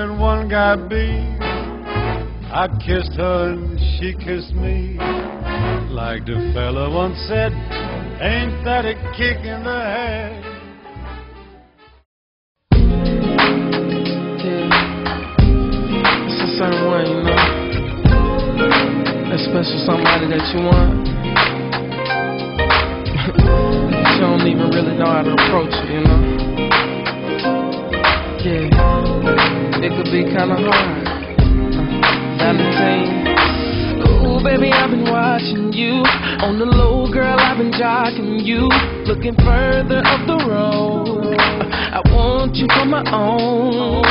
one guy be? I kissed her and she kissed me. Like the fella once said, ain't that a kick in the head? It's a certain way, you know. That special somebody that you want. you don't even really know how to approach it, you know. Be kinda hard. Ooh, baby, I've been watching you. On the low, girl, I've been jocking you. Looking further up the road. I want you for my own.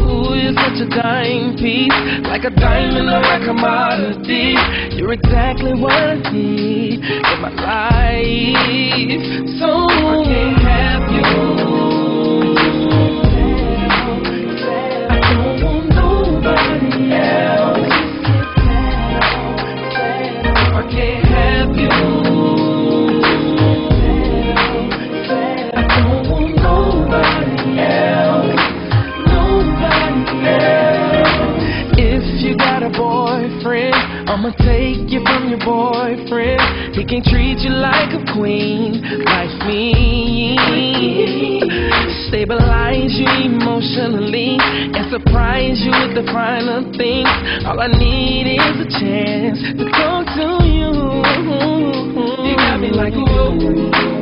Ooh, you're such a dime piece. Like a diamond or a commodity. You're exactly what I need in my life. So I can't have you. I'ma take you from your boyfriend. He can treat you like a queen, like me. Stabilize you emotionally and surprise you with the finer things. All I need is a chance to talk to you. You got me like whoa.